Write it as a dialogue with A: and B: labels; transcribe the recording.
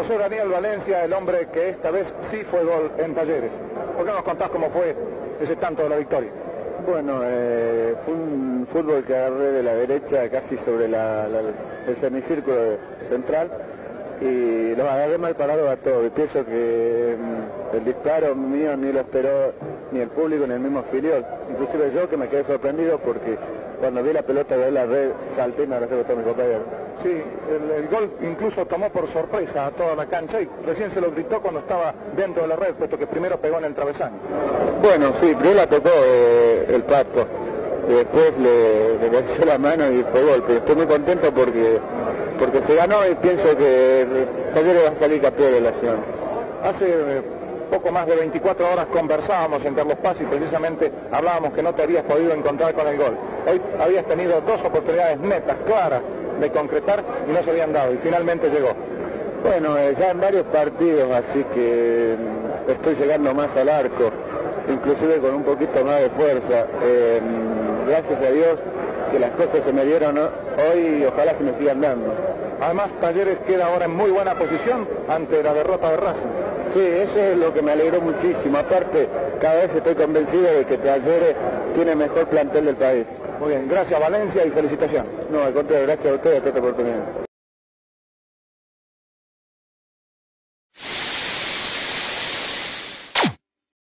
A: José Daniel Valencia, el hombre que esta vez sí fue gol en Talleres. ¿Por qué nos contás cómo fue ese tanto de la victoria?
B: Bueno, eh, fue un fútbol que agarré de la derecha casi sobre el semicírculo central y lo agarré mal parado a todo. Y pienso que mm, el disparo mío ni lo esperó ni el público ni el mismo filial. Inclusive yo que me quedé sorprendido porque cuando vi la pelota de la red salté y me abracé con mi compañero.
A: Sí, el, el, gol incluso tomó por sorpresa a toda la cancha y recién se lo gritó cuando estaba dentro de la red, puesto que primero pegó en el travesaño.
B: Bueno, sí, primero la tocó eh, el pato y después le, le la mano y fue gol, pero estoy muy contento porque porque se ganó y pienso que Talleres va a salir campeón de la acción.
A: Hace eh, poco más de 24 horas conversábamos en Carlos Paz y precisamente hablábamos que no te habías podido encontrar con el gol. Hoy habías tenido dos oportunidades netas, claras, de concretar y no se habían dado y finalmente llegó.
B: Bueno, eh, ya en varios partidos, así que mm, estoy llegando más al arco, inclusive con un poquito más de fuerza. Eh, gracias a Dios que las cosas se me dieron hoy y ojalá se me sigan dando.
A: Además, Talleres queda ahora en muy buena posición ante la derrota de Racing.
B: Sí, eso es lo que me alegró muchísimo. Aparte, cada vez estoy convencido de que Talleres tiene mejor plantel del país.
A: Muy bien, gracias Valencia y felicitaciones.
B: No, al contrario, gracias a ustedes por esta oportunidad.